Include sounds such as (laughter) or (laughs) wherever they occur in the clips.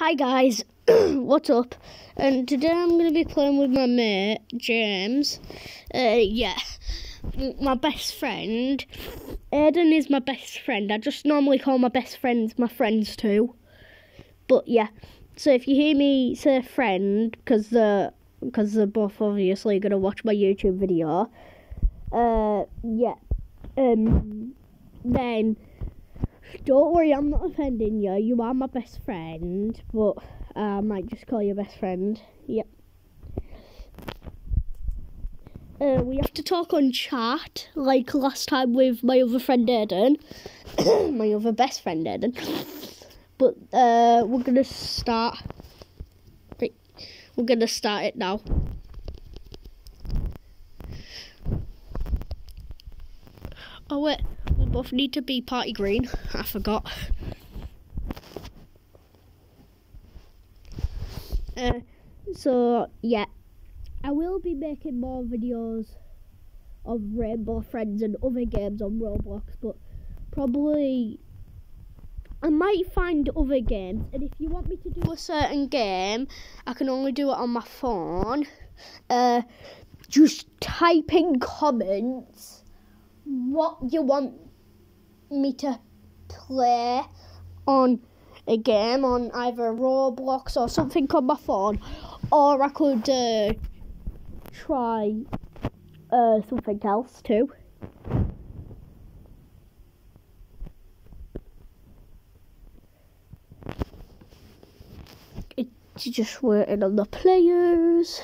Hi guys, (clears throat) what's up? And today I'm going to be playing with my mate James. Uh, yeah, my best friend. Aiden is my best friend. I just normally call my best friends my friends too. But yeah, so if you hear me say friend, because the because they're both obviously going to watch my YouTube video. Uh, yeah. Um, then don't worry, I'm not offending you. You are my best friend, but uh, I might just call you best friend. Yep. Uh, we have to talk on chat, like last time with my other friend Eden, (coughs) my other best friend Eden. But uh, we're gonna start. We're gonna start it now. Oh wait both need to be party green. I forgot. Uh, so yeah, I will be making more videos of Rainbow Friends and other games on Roblox, but probably I might find other games. And if you want me to do a certain game, I can only do it on my phone. Uh, just type in comments what you want me to play on a game on either Roblox or something on my phone, or I could uh, try uh, something else too. It's just waiting on the players.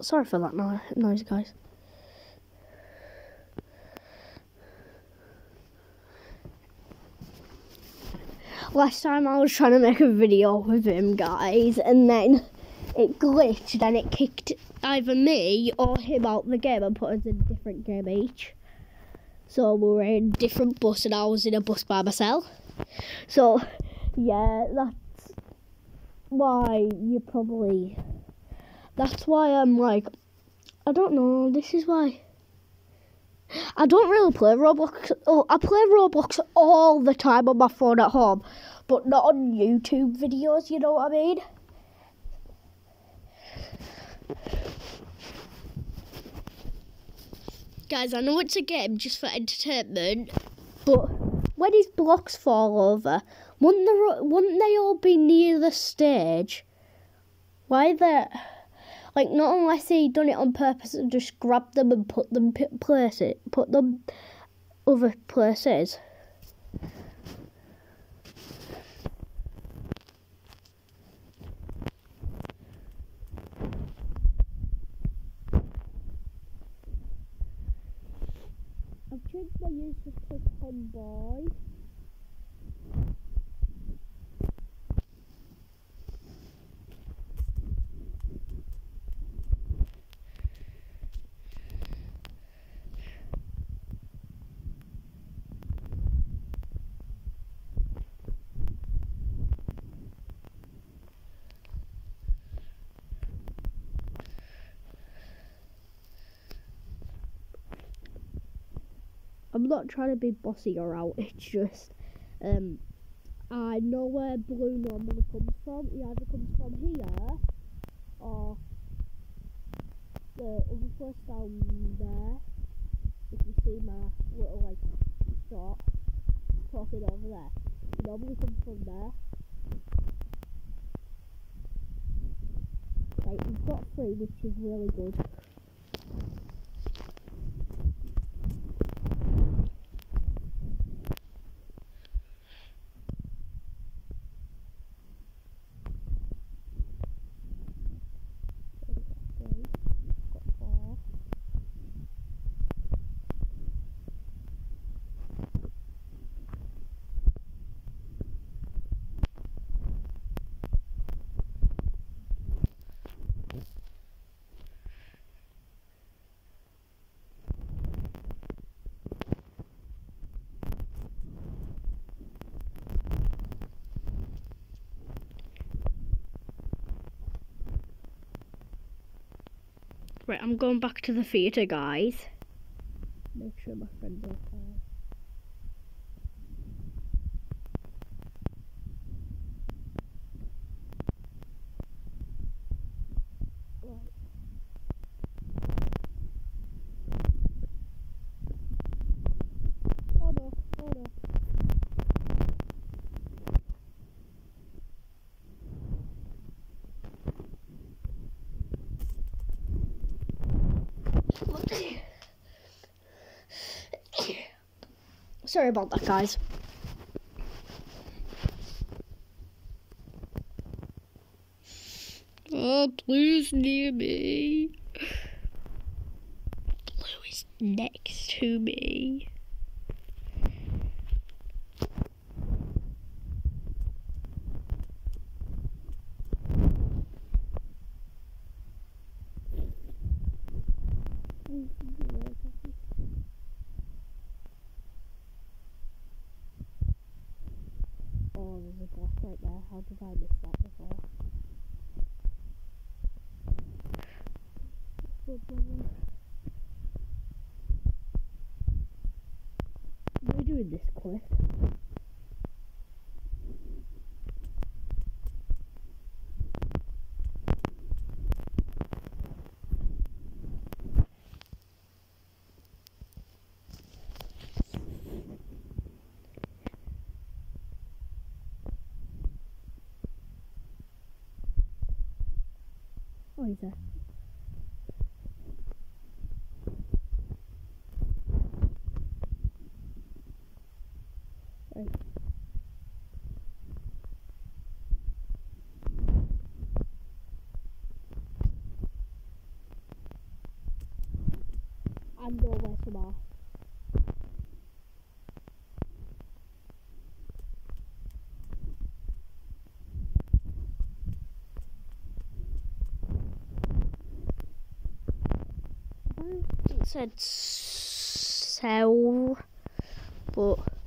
Oh, sorry for that no noise, guys. Last time I was trying to make a video with him, guys, and then it glitched and it kicked either me or him out of the game and put us in a different game each. So we were in a different bus and I was in a bus by myself. So, yeah, that's why you probably. That's why I'm like, I don't know. This is why. I don't really play Roblox. Oh, I play Roblox all the time on my phone at home, but not on YouTube videos. You know what I mean? Guys, I know it's a game just for entertainment, but when his blocks fall over, wouldn't, there, wouldn't they all be near the stage? Why the like not unless he done it on purpose and just grabbed them and put them place it, put them other places. I've changed my use of boy. I'm not trying to be bossy or out. (laughs) It's just um, I know where blue normally comes from. He either comes from here or the other place down there. If you see my little like dot talking over there, he normally comes from there. Right, we've got three, which is really good. Right, I'm going back to the theatre, guys. Make sure my friend's. Right. Oh no, oh no. Sorry about that, guys. Oh, Blue's near me. Blue is next to me. Oh, there's a block right there. How did I miss that before? We're doing this quick. There. Right. I'm nowhere tomorrow. It said sell, but I've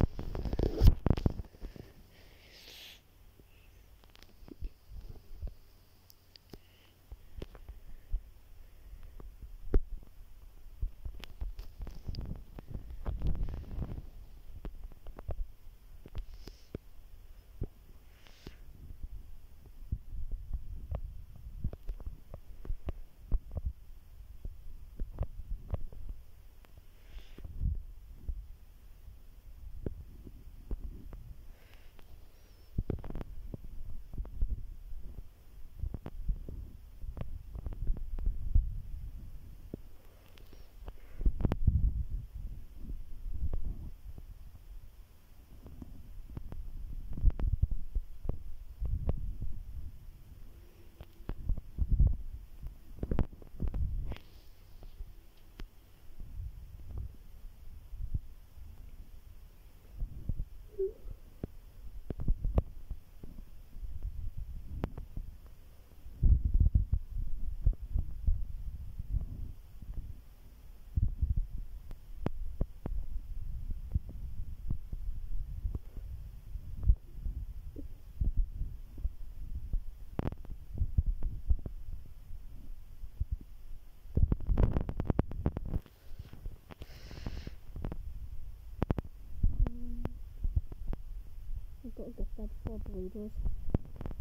got to get before Blue does.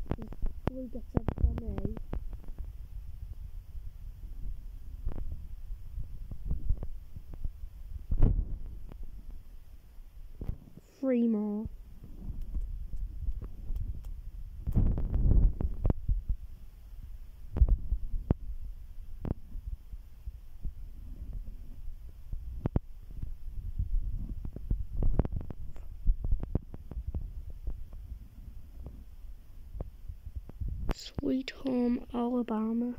'Cause Blue gets there before me. three more. Alabama.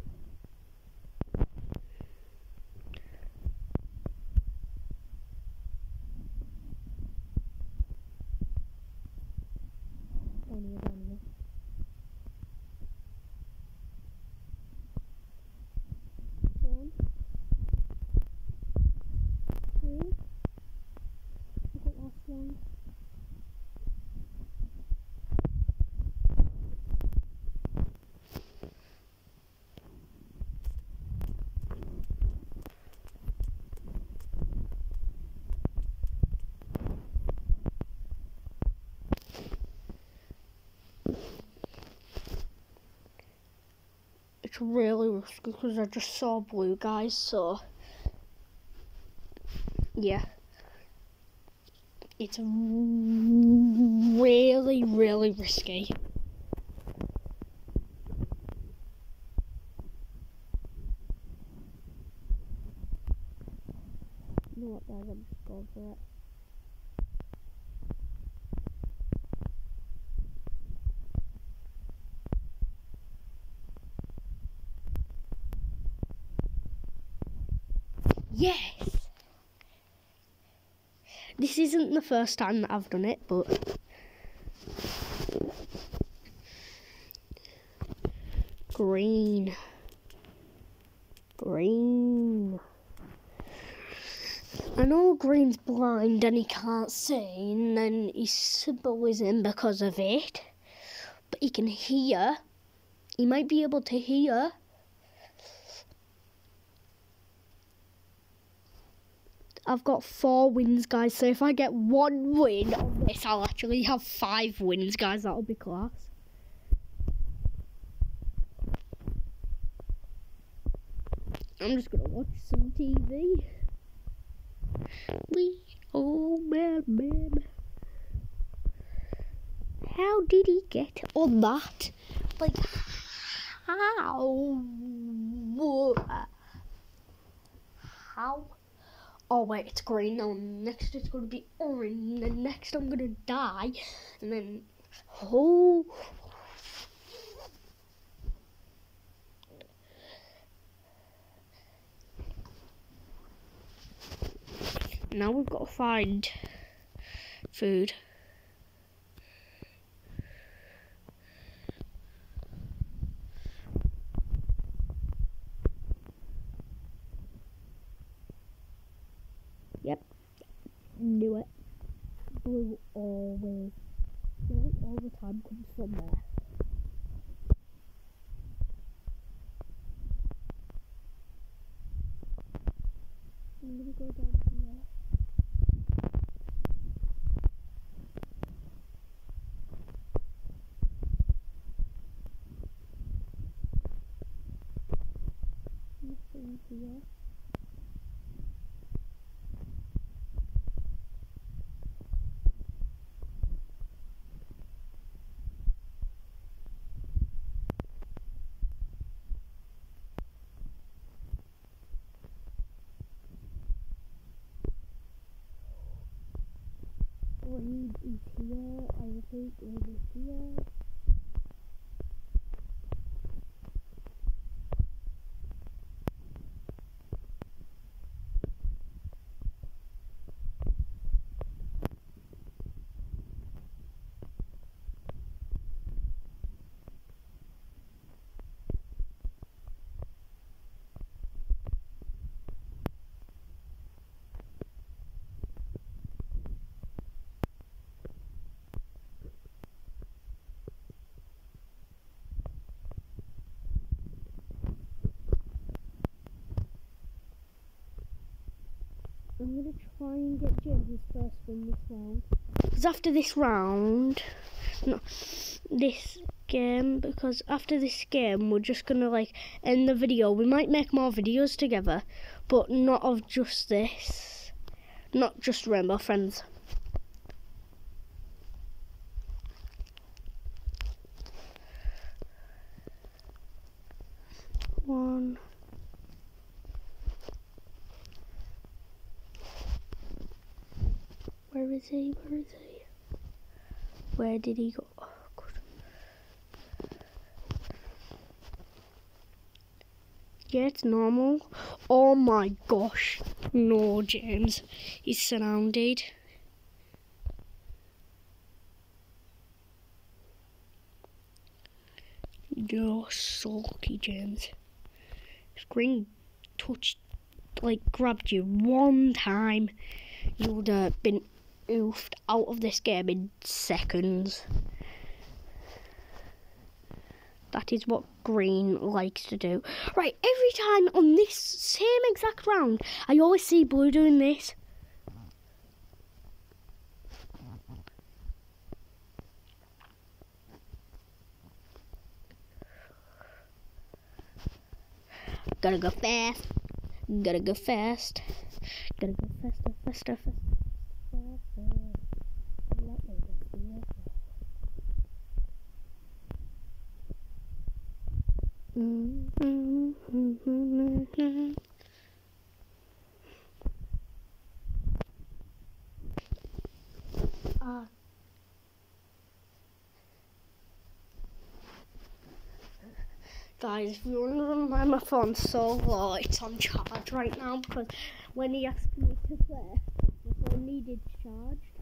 Down here, down here. One. Two. I've got last one. It's really risky because I just saw blue guys, so yeah. It's really, really risky. You know what, guys? I'm just going for it. Yes! This isn't the first time that I've done it, but. Green. Green. I know Green's blind and he can't see, and then his symbol because of it. But he can hear. He might be able to hear. I've got four wins, guys. So if I get one win on this, I'll actually have five wins, guys. That'll be class. I'm just gonna watch some TV. We oh man, man. How did he get on that? Like how? How? Oh wait, it's green now. Next it's gonna be orange. And then next I'm gonna die. And then oh. Now we've got to find food. Knew it. Blue always, blue all the time comes from there. I'm gonna go down there. Nothing here. Reed is here, I Reed is here. I'm gonna try and get James's first win this round. Because after this round, no, this game, because after this game, we're just gonna like end the video. We might make more videos together, but not of just this, not just Rainbow Friends. One. Where is he? Where is he? Where did he go? Oh, God. Yeah, it's normal. Oh my gosh. No, James. He's surrounded. You're so James. Screen touched, like, grabbed you one time. You would have uh, been oofed out of this game in seconds. That is what green likes to do. Right, every time on this same exact round, I always see blue doing this. Gotta go fast. Gotta go fast. Gotta go faster, faster, faster. Let me go faster. Uh, guys, if you're wondering why my phone's so low, it's on charge right now because when he asked me to play, my phone needed charged.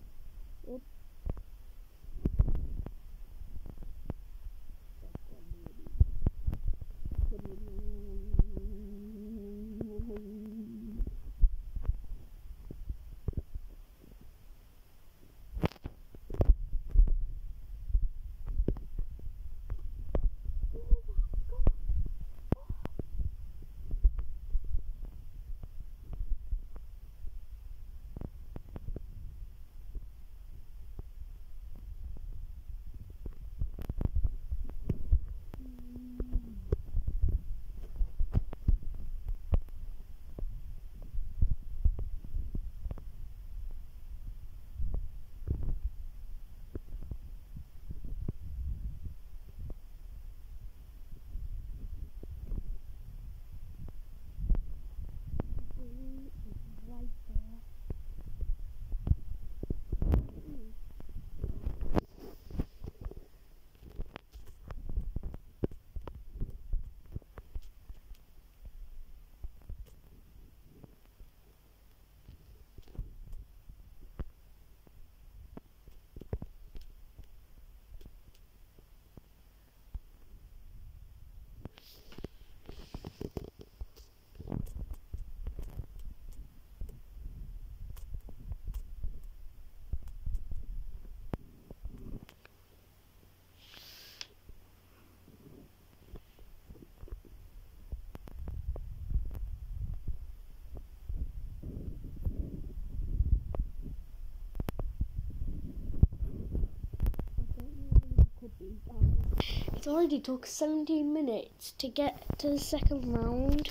It's already took 17 minutes to get to the second round.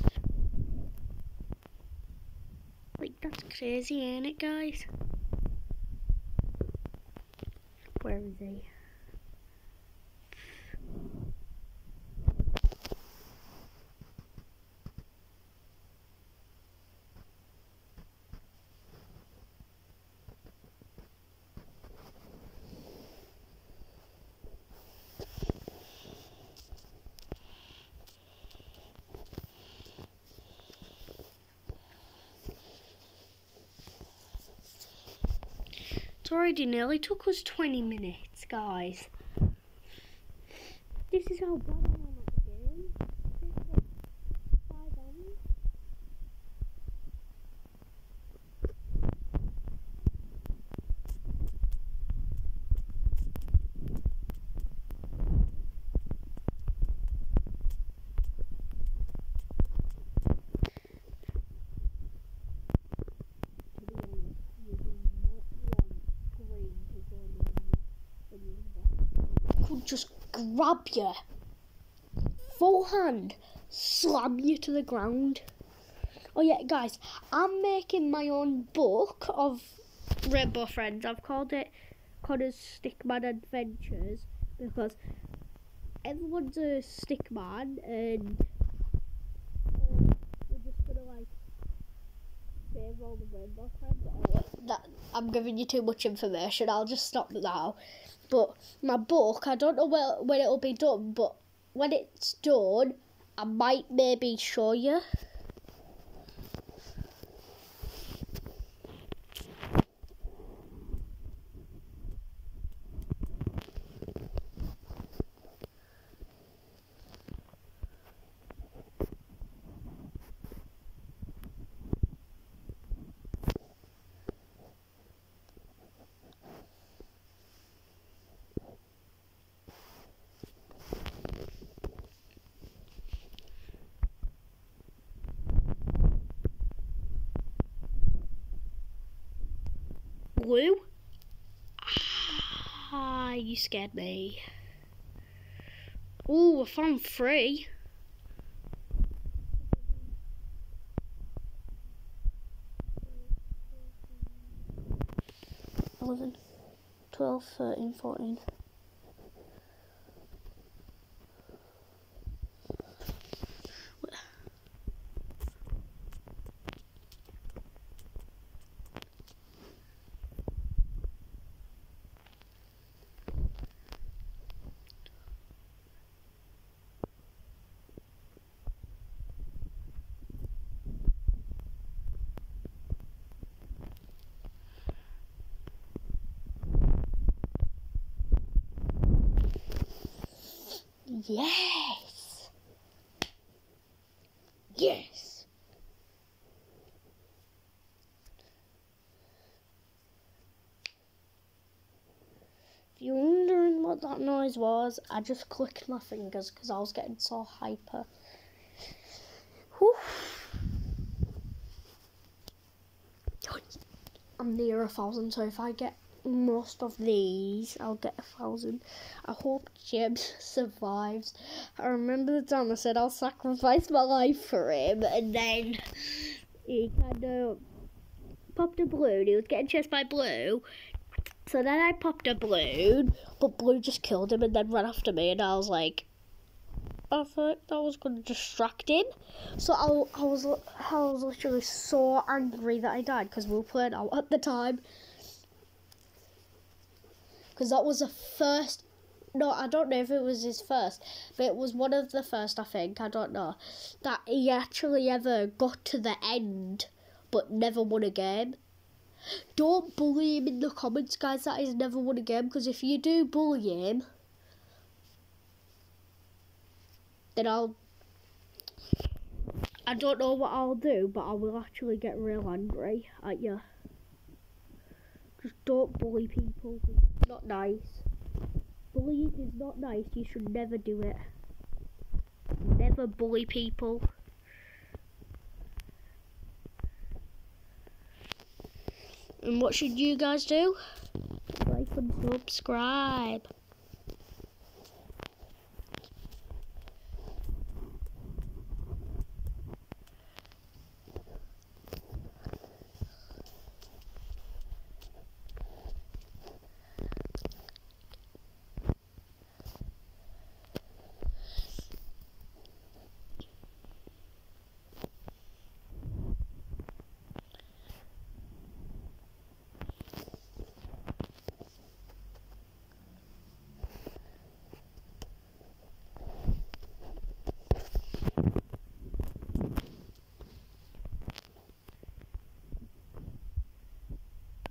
Like, that's crazy, ain't it, guys? Where is he? Already nearly took us 20 minutes, guys. This is how bad I am at the game. This is like five hours. To be honest, you do not want green to go in when you're Could just grab you, full hand, slam you to the ground. Oh yeah, guys, I'm making my own book of Rainbow Friends. I've called it Connor's Stickman Adventures because everyone's a stickman and we're just gonna like save all the rainbow friends. That I'm giving you too much information. I'll just stop now. But my book, I don't know where, when it'll be done, but when it's done, I might maybe show you. scared me. Oh, I found three. Eleven, twelve, thirteen, fourteen. Yes. Yes. If you're wondering what that noise was, I just clicked my fingers because I was getting so hyper. Whew. I'm near a thousand, so if I get most of these, I'll get a thousand. I hope James (laughs) survives. I remember the time I said I'll sacrifice my life for him, and then he kind of popped a balloon. He was getting chased by Blue. So then I popped a balloon, but Blue just killed him and then ran after me, and I was like, I thought that was going to distract him. So I, I was I was literally so angry that I died because we were playing out at the time. Because that was the first. No, I don't know if it was his first, but it was one of the first. I think I don't know that he actually ever got to the end, but never won a game. Don't bully him in the comments, guys. That he's never won a game because if you do bully him then I'll. I don't know what I'll do, but I will actually get real angry at you. Just don't bully people. It's not nice. Bullying is not nice. You should never do it. Never bully people. And what should you guys do? Like and subscribe.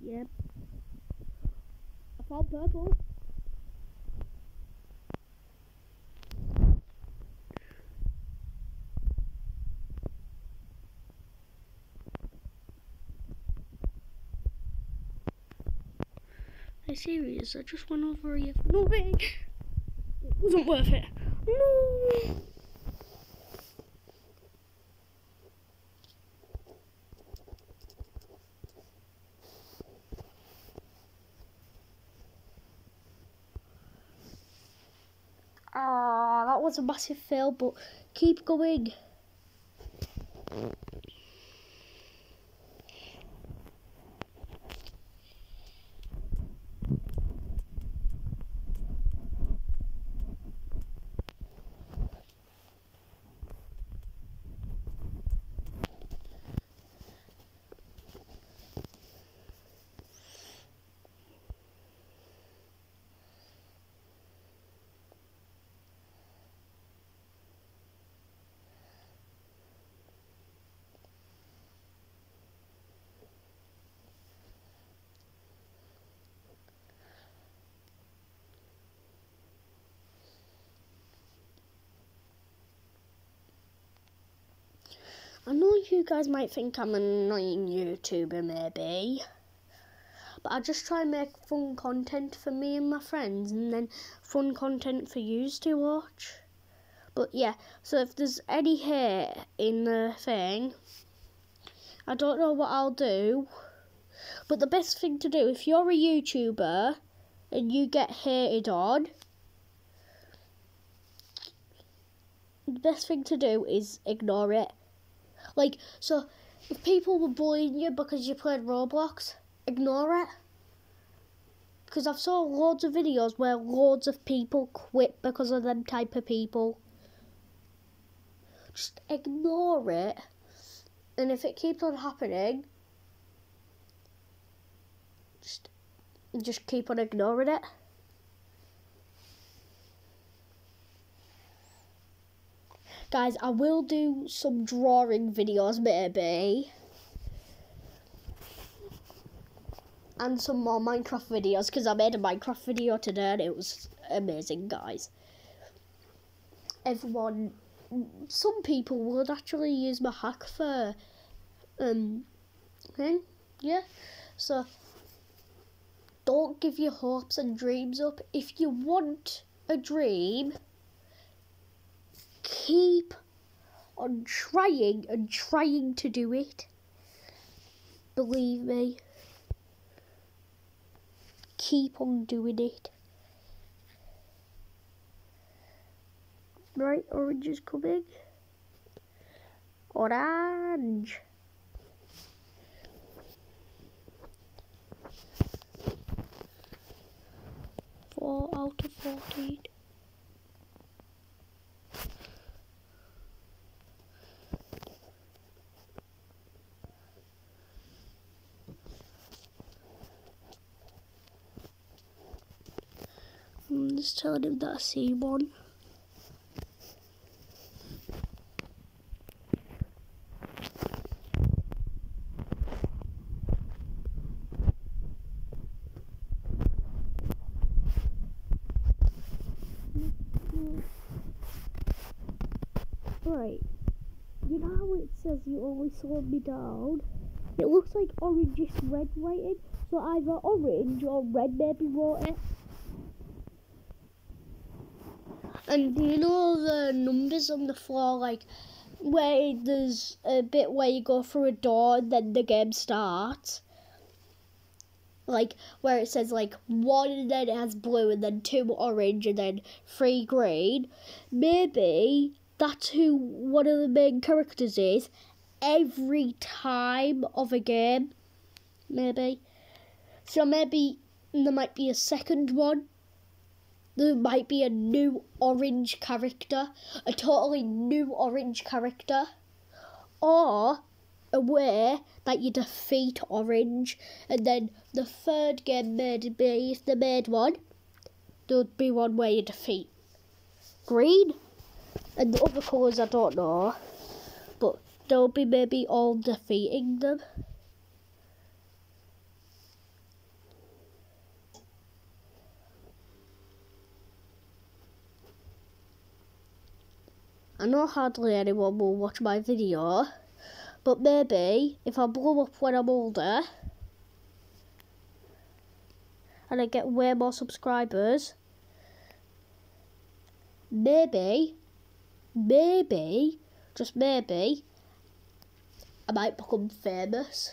Yep. Found purple. Serious? I just went over here for nothing. It wasn't worth it. was a massive fail, but keep going. You guys might think I'm an annoying YouTuber, maybe. But I just try and make fun content for me and my friends, and then fun content for yous to watch. But yeah, so if there's any hate in the thing, I don't know what I'll do. But the best thing to do, if you're a YouTuber and you get hated on, the best thing to do is ignore it. Like, so if people were bullying you because you played Roblox, ignore it. because I've saw loads of videos where loads of people quit because of them type of people. Just ignore it, and if it keeps on happening, just just keep on ignoring it. Guys, I will do some drawing videos maybe. And some more Minecraft videos because I made a Minecraft video today and it was amazing, guys. Everyone, some people would actually use my hack for um thing, yeah. So don't give your hopes and dreams up. If you want a dream, keep on trying and trying to do it. Believe me. Keep on doing it. Right, orange is coming. Orange. Four out of fourteen. I'm just telling him that I see one. Right. You know how it says you always slow me down? It looks like orange is red writing, so either orange or red maybe wrote. And you know the numbers on the floor, like where there's a bit where you go through a door and then the game starts? Like where it says like one and then it has blue and then two orange and then three green. Maybe that's who one of the main characters is every time of a game. Maybe. So maybe there might be a second one there might be a new orange character, a totally new orange character, or a way that you defeat orange, and then the third game maybe if they made one, there'd be one where you defeat green, and the other colours I don't know, but there'll be maybe all defeating them. I know hardly anyone will watch my video, but maybe if I blow up when I'm older and I get way more subscribers, maybe, maybe, just maybe, I might become famous.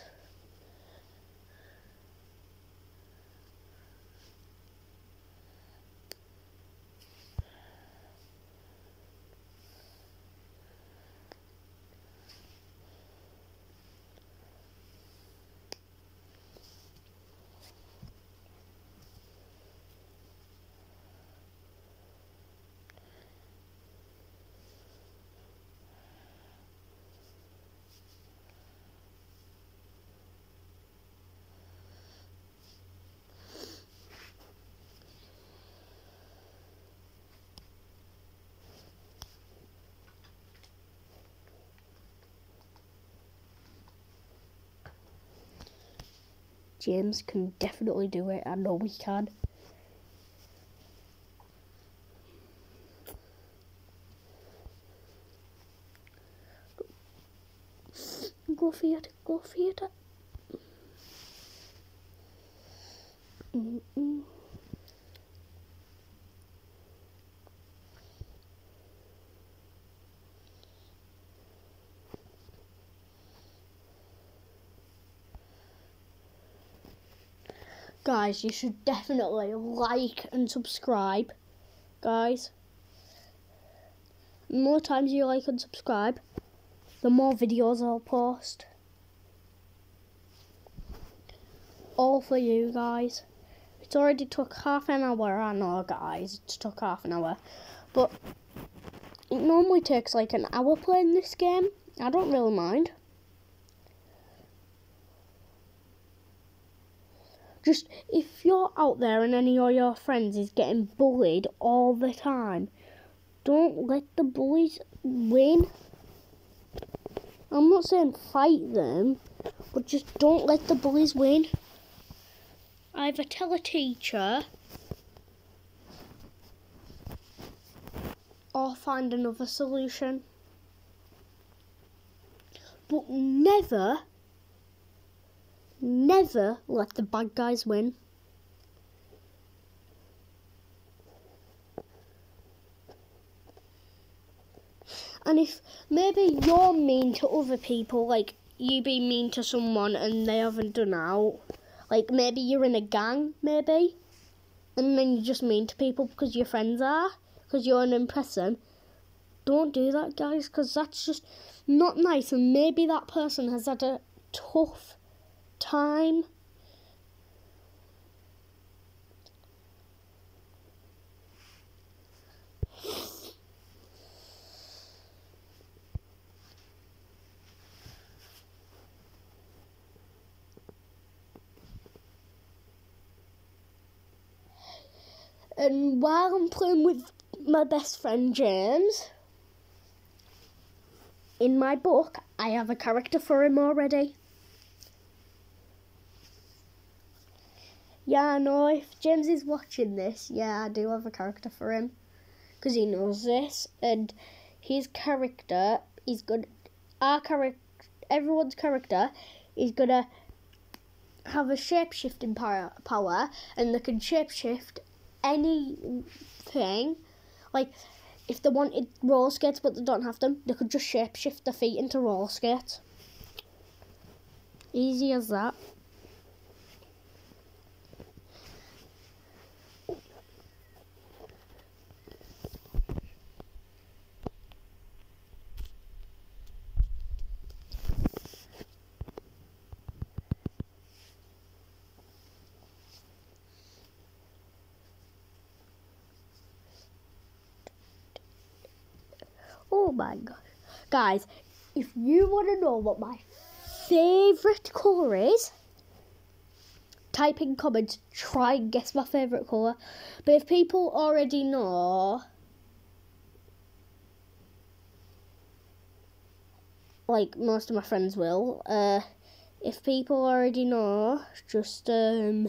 James can definitely do it. I know we can. Go for it, go for it. Mm -mm. Guys, you should definitely like and subscribe. Guys, the more times you like and subscribe, the more videos I'll post. All for you guys. It's already took half an hour. I know, guys. It's took half an hour, but it normally takes like an hour playing this game. I don't really mind. Just if you're out there and any of your friends is getting bullied all the time, don't let the bullies win. I'm not saying fight them, but just don't let the bullies win. Either tell a teacher or find another solution. But never, never let the bad guys win. And if maybe you're mean to other people, like you be mean to someone and they haven't done out, like maybe you're in a gang, maybe, and then you're just mean to people because your friends are, because you're an impressing. Don't do that, guys, because that's just not nice. And maybe that person has had a tough time. And while I'm playing with my best friend James, in my book, I have a character for him already. Yeah, I know. If James is watching this, yeah, I do have a character for him. Because he knows this. And his character is good. Our character, everyone's character is to have a shape shifting power, power, and they can shape shift anything. Like, if they wanted roller skates but they don't have them, they could just shape shift their feet into roller skates. Easy as that. Oh my god. Guys, if you want to know what my favourite colour is, type in comments, try and guess my favourite colour. But if people already know, like most of my friends will, uh, if people already know, just um,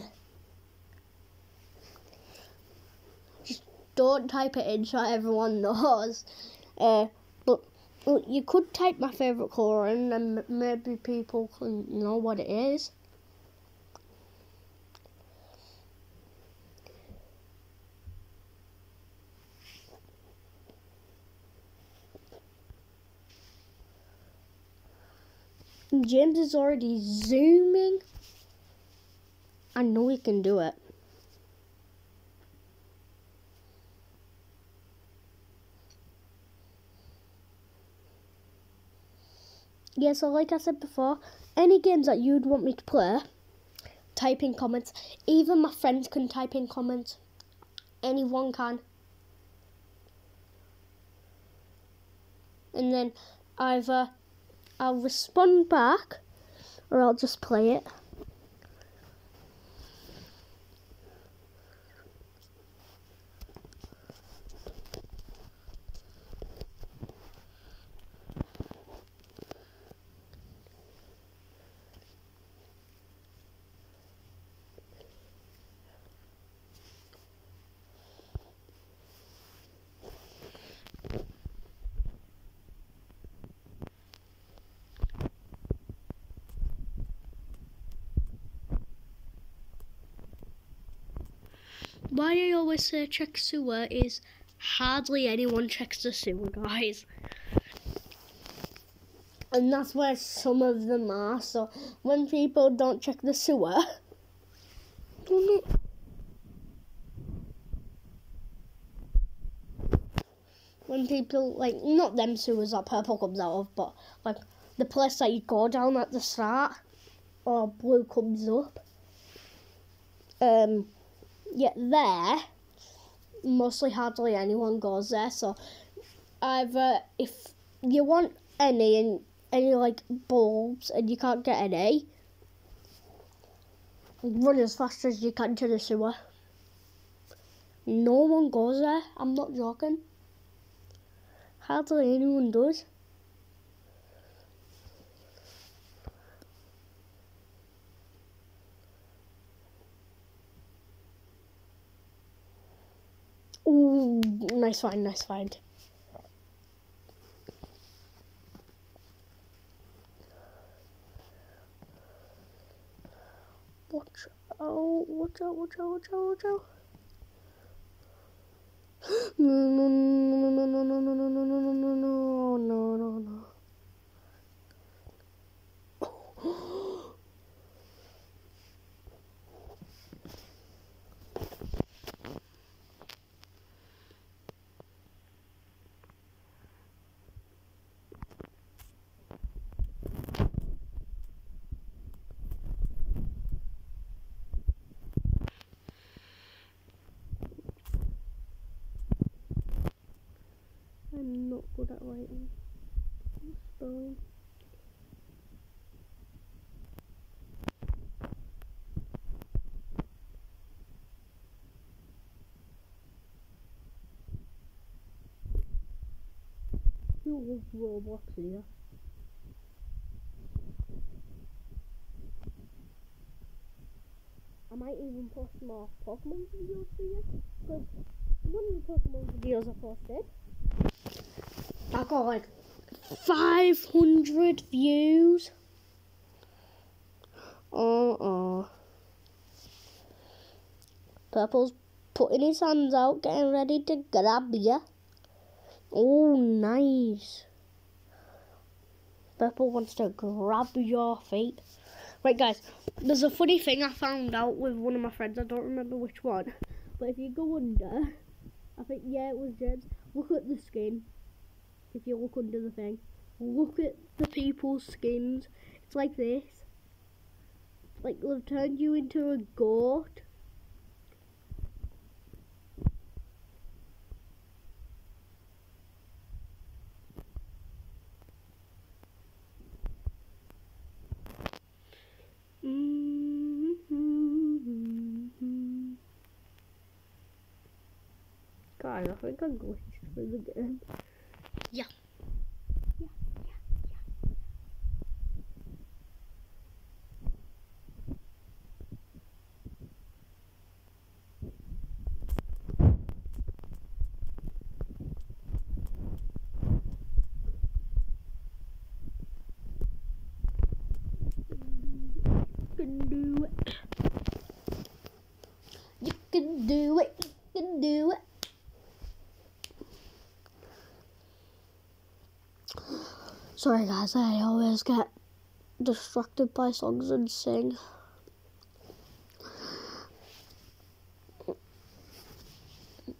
just don't type it in so everyone (laughs) knows. Uh, you could type my favourite colour in and maybe people can know what it is. James is already zooming. I know he can do it. Yeah, so like I said before, any games that you'd want me to play, type in comments. Even my friends can type in comments. Anyone can. And then either I'll respond back or I'll just play it. Why I always say check sewer is hardly anyone checks the sewer, guys. And that's where some of them are. So when people don't check the sewer, when people like not them sewers that purple comes out of, but like the place that you go down at the start or blue comes up. Um yeah, there, mostly hardly anyone goes there. So either if you want any and any like bulbs and you can't get any, run as fast as you can to the sewer. No one goes there. I'm not joking. Hardly anyone does. Nice find, nice find. Watch out, watch out, watch out, watch out, watch out. No, no, no, no, no, no, no, no, no, no, no, no, no, no, no. Not Roblox here? I might even post more Pokemon videos for you. Because one of the Pokemon videos I posted I got like 500 views. Oh, oh. Purple's putting his hands out, getting ready to grab you. Oh, nice. Purple wants to grab your feet. Right, guys, there's a funny thing I found out with one of my friends. I don't remember which one. But if you go under, I think, yeah, it was Jed's. Look at the skin if you look under the thing. Look at the people's skins. It's like this. Like they've turned you into a goat. Mm-hmm. Guys, I think I glitched through the game. Yeah. Yeah, yeah, yeah. can do it. You can do it. You can do it. Sorry guys, I always get distracted by songs and sing.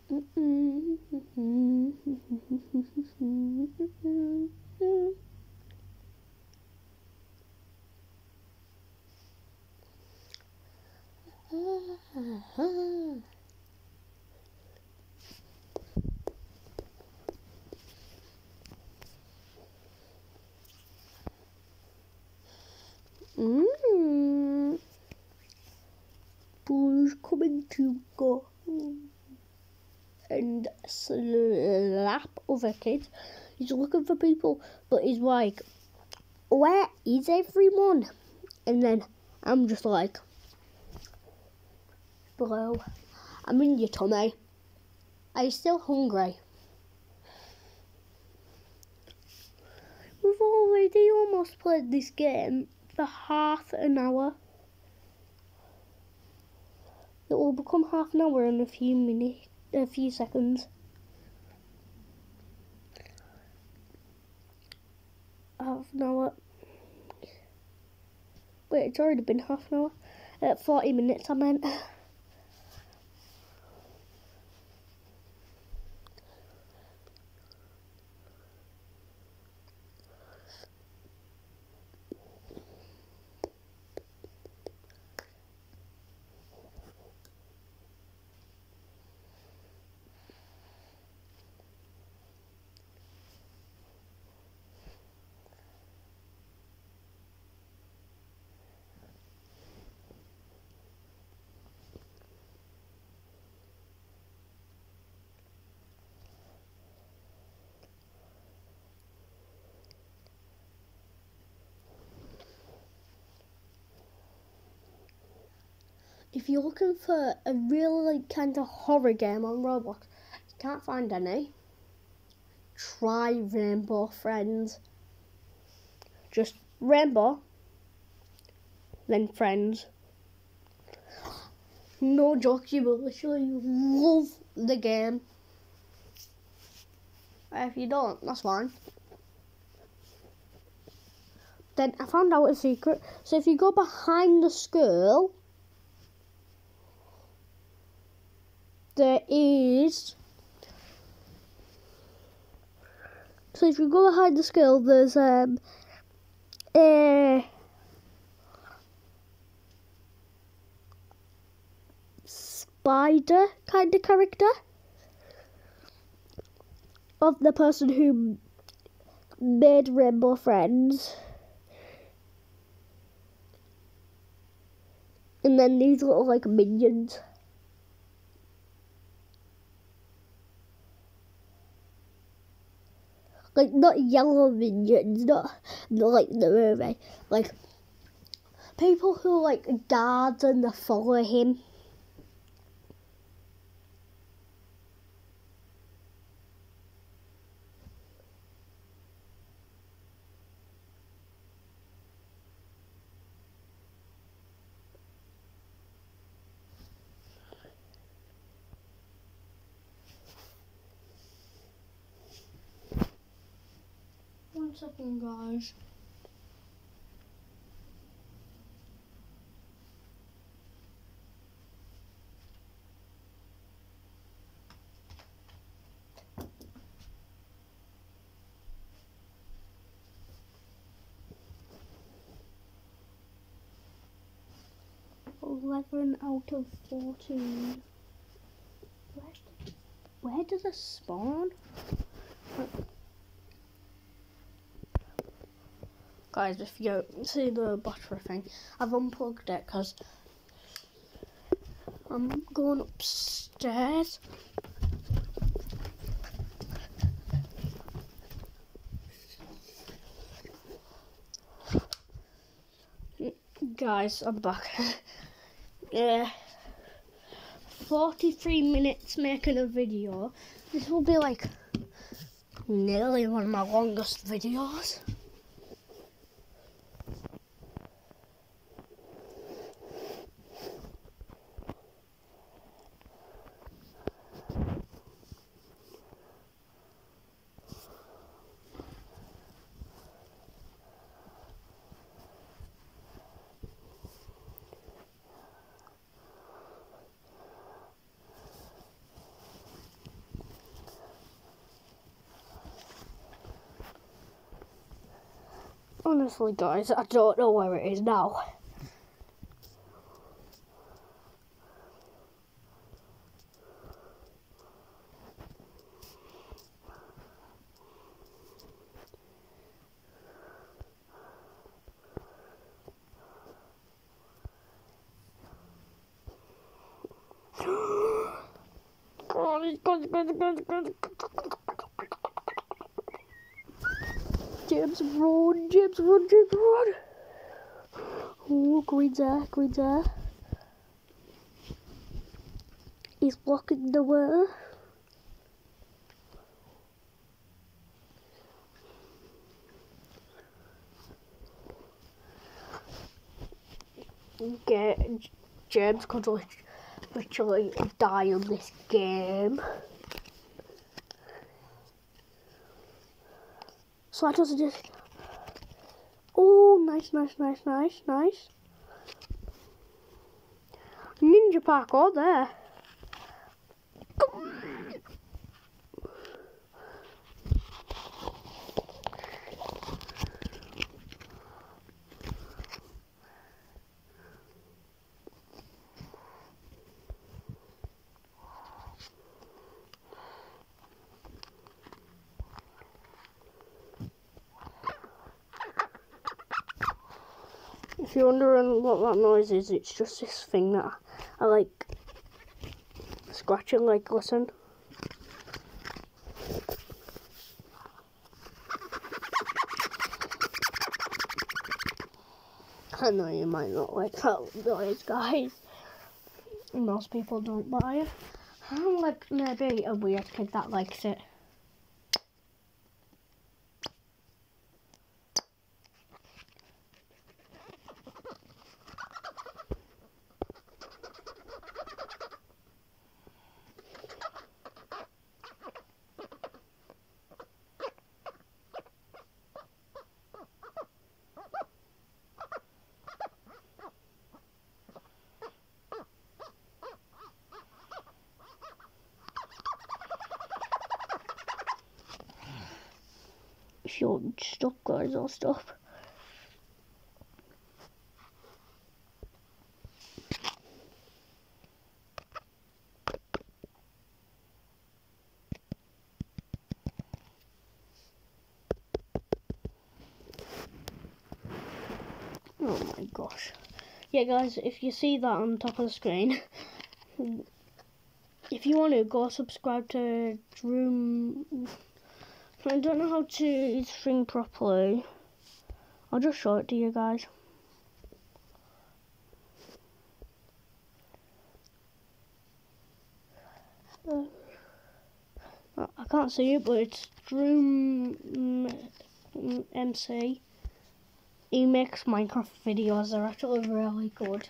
(laughs) Mm. Blue's coming to go and slap other kids. He's looking for people, but he's like, Where is everyone? And then I'm just like, Bro, I'm in your tummy. Are you still hungry? We've already almost played this game for half an hour. It will become half an hour in a few minutes, a few seconds. An hour. Wait, it's already been half an hour. At uh, 40 minutes, I meant. (laughs) if you're looking for a real like kind of horror game on Roblox, you can't find any. Try Rainbow Friends. Just Rainbow, then Friends. No joke, you will literally love the game. If you don't, that's fine. Then I found out a secret. So if you go behind the school, there is. So if you go behind the school, there's um a spider kind of character of the person who made Rainbow Friends. And then these little like minions. Like not yellow minions, not, not like the movie. Like people who like guards and they follow him. Second, guys. Eleven out of fourteen. Where, where does it spawn? Guys, if you see the battery thing, I've unplugged it because I'm going upstairs. Guys, I'm back. (laughs) yeah. 43 minutes making a video. This will be like nearly one of my longest videos. Honestly, guys, I don't know where it is now. (gasps) James, run, James, run, James, run. Oh, green's there, green's there. He's blocking the way. Get James could literally die on this game. So I just just. Oh, nice, nice, nice, nice, nice. Ninja parkour there. If you're wondering what that noise is, it's just this thing that I, I like scratching, like, listen. I know you might not like that noise, guys, most people don't buy it. I'm like maybe a weird kid that likes it. If you're stuck, guys, I'll stop. Oh my gosh. Yeah, guys, if you see that on top of the screen, (laughs) if you want to, go subscribe to Drew. I don't know how to string properly. I'll just show it to you guys. Uh, I can't see it, but it's Drew MC. He makes Minecraft videos. They're actually really good.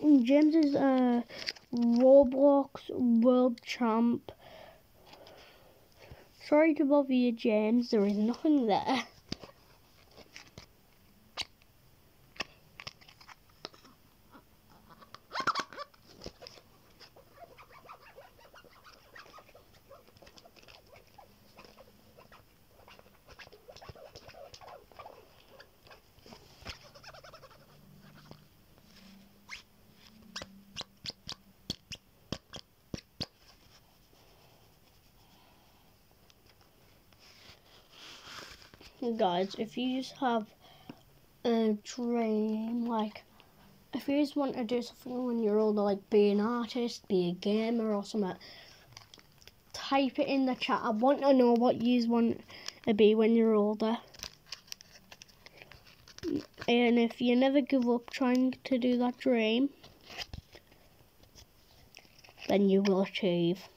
James is a Roblox world champ. Sorry to bother you, James. There is nothing there. Guys, if you just have a dream, like if you just want to do something when you're older, like be an artist, be a gamer or something, type it in the chat. I want to know what you want to be when you're older. And if you never give up trying to do that dream, then you will achieve.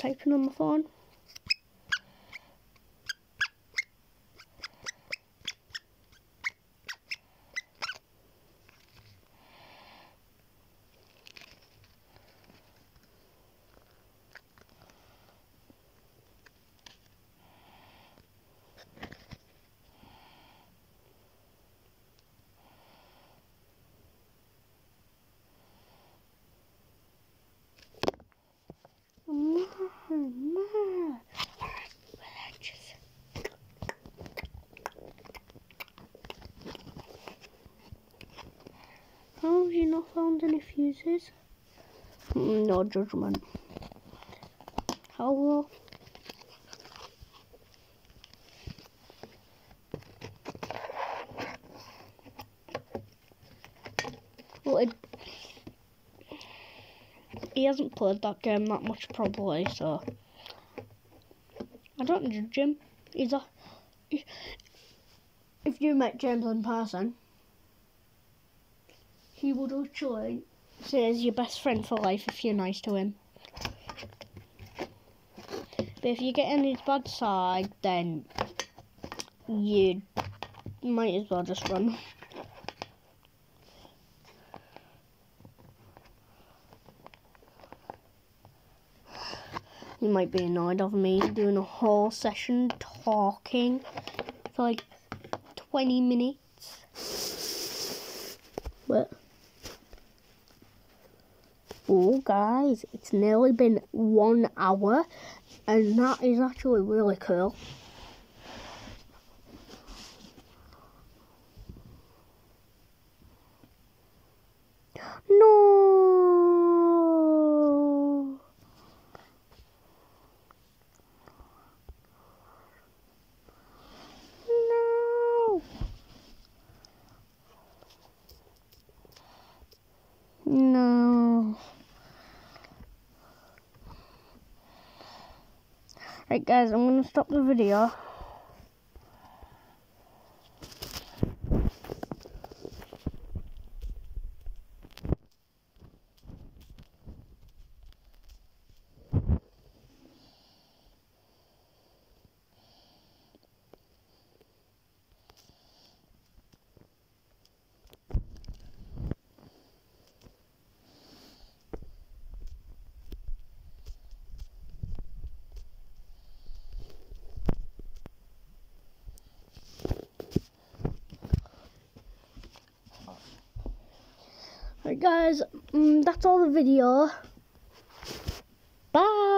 Typing on my phone. How found any fuses? Mm, no judgment. Hello? Uh, well, it, he hasn't played that game that much probably, so I don't judge him. He's a. If you met James in person, would actually he's your best friend for life if you're nice to him. But if you get on his bad side, then you might as well just run. You might be annoyed of me doing a whole session talking for like 20 minutes. But Oh, guys, it's nearly been one hour, and that is actually really cool. No. Right, guys, I'm gonna stop the video. Guys, mm, that's all the video. Bye.